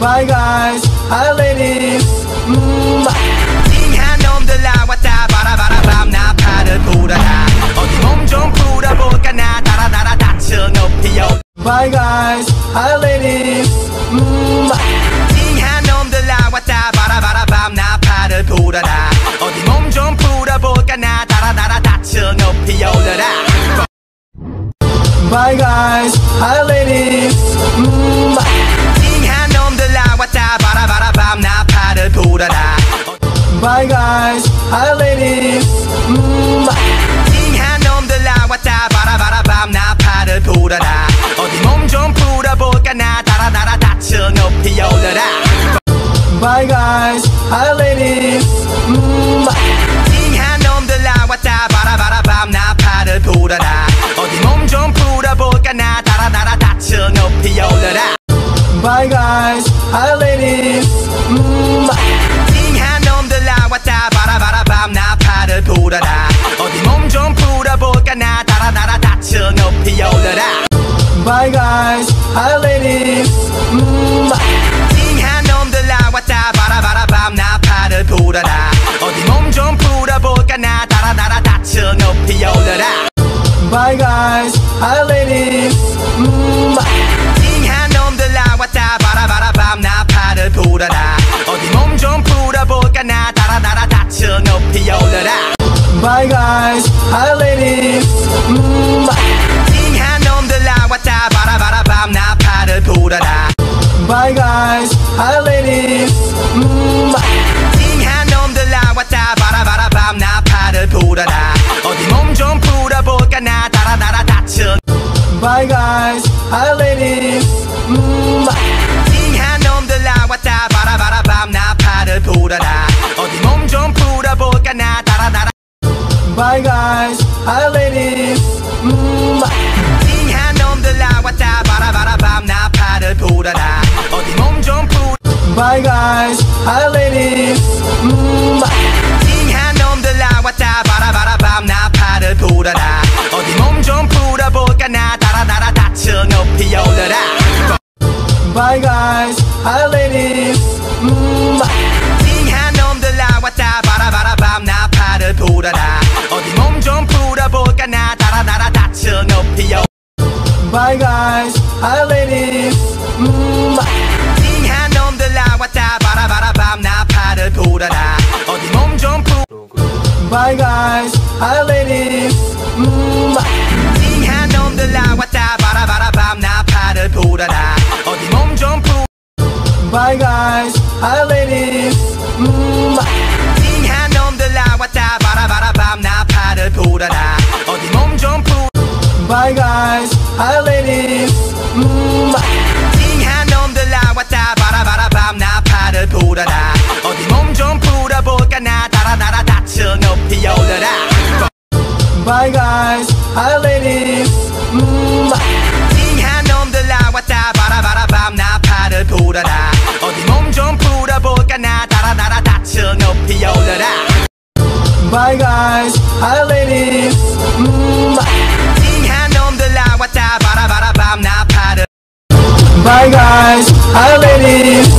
Bye guys, hi ladies. 음, 잉한 놈들아 왔다 바라바라밤 나팔을 불어라 어디 몸 좀 풀어볼까 나 달아달아 다쳐 높이 올 bye guys, hi ladies. 음, 잉한 놈들아 왔다 바라바라밤 나팔을 불어라 어디 몸 좀 풀어볼까 나 달아달아 다쳐 높이 올려라 bye guys, hi ladies. 음, 나팔을 불어라 bye guys, hi ladies. 음, 잉한 놈들아 왔다 바라바라밤 나팔을 불어라 어디 몸 좀 풀어볼까 나 달아달아 다쳐 높이 올려라 bye guys, hi ladies. 음, 잉한 놈들아 왔다 바라바라밤 나팔을 불어라 어디 몸 좀 풀어볼까 나 달아달아 다쳐 높이 올려라 bye guys, hi ladies. 음, 잉한 놈들아 왔다 바라바라 밤 나 팔을 불어라. 어디 몸 좀 풀어볼까 나 달아달아 다쳐 높이 올려라. Bye guys, hi ladies. 음, 잉한 놈들아 왔다 바라바라 밤 나 팔을 불어라. 어디 몸 좀 풀어볼까 나 달아달아 다쳐 높이 올려라. Bye guys, hi ladies. 음, 잉한 놈들아 왔다 바라바라 밤 나 팔을 불어라. 어디 몸 좀 풀어볼까 나 달아달아 다쳐 높이 올려라 bye guys, hi ladies. 음, 잉 bye guys, hi ladies. 음, 잉한 놈들아 왔다 바라바라밤 나팔을 불어라 어디 몸 좀 풀 bye guys, hi ladies. 음, 잉한 놈들아 왔다 바라바라밤 나팔을 불어라 어디 몸 좀 풀어볼까 나 달아달아 다쳐 높이 올려라 bye guys, hi ladies. 음, 잉한 놈들아 왔다 바라바라밤 나팔을 불어라 다쳐 높이 올려라 bye guys, hi ladies. 음, 잉한 놈들아 왔다 바라바라밤 나팔을 불어라 어디 몸 좀 풀 bye guys, hi ladies. 음, 잉한 놈들아 왔다 바라바라밤 나팔을 불어라 어디 몸 좀 풀 bye guys, hi ladies. 음, 잉한 놈들아 왔다 바라바라밤 나팔을 불어라 어디 몸 좀 풀 bye guys, hi ladies. 음, 잉한 놈들아 왔다 바라바라밤 나팔을 불어라 어디 몸 좀 풀어볼까 나 달아달아 다쳐 높이 올려라 bye guys, hi ladies. 음, 잉한 놈들아 왔다 바라바라밤 나팔을 불어라 어디 몸 좀 풀어볼까 나 달아달아 다쳐 높이 올려라 bye guys, hi ladies. Bye guys, hi ladies.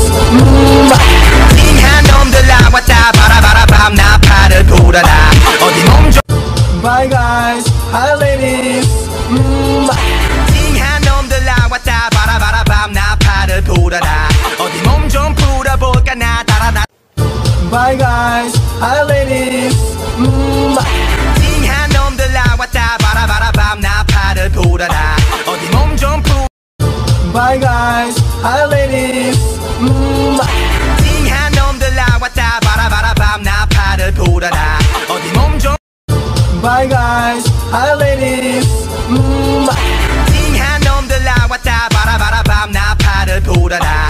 bye guys, hi ladies. 음, 잉한 놈들아 왔다 바라바라밤 나팔을 불어라